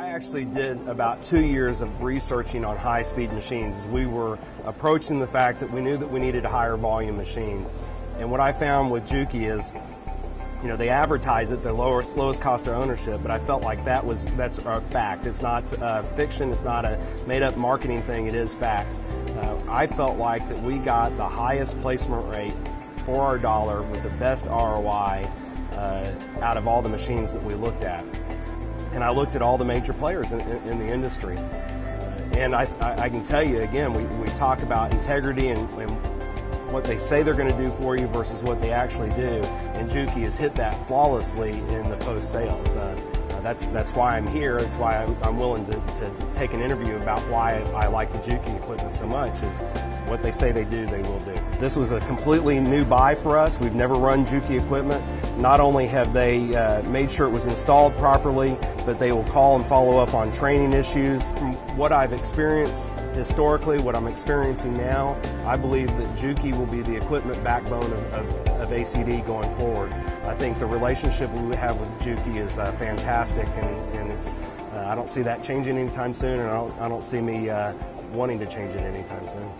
I actually did about two years of researching on high speed machines as we were approaching the fact that we knew that we needed higher volume machines. And what I found with Juki is, you know, they advertise it the lowest lowest cost of ownership, but I felt like that was that's a fact. It's not uh, fiction. It's not a made up marketing thing. It is fact. Uh, I felt like that we got the highest placement rate for our dollar with the best ROI uh, out of all the machines that we looked at and I looked at all the major players in, in, in the industry. And I, I, can tell you again, we, we talk about integrity and, and what they say they're going to do for you versus what they actually do. And Juki has hit that flawlessly in the post sales. Uh, that's that's why I'm here. That's why I'm, I'm willing to, to, take an interview about why I like the Juki equipment so much. Is what they say they do, they will do. This was a completely new buy for us. We've never run Juki equipment. Not only have they uh, made sure it was installed properly, but they will call and follow up on training issues. From what I've experienced historically, what I'm experiencing now, I believe that Juki will be the equipment backbone of, of ACD going forward. I think the relationship we have with Juki is uh, fantastic, and, and it's uh, I don't see that changing anytime soon, and I don't, I don't see me uh, wanting to change it anytime soon.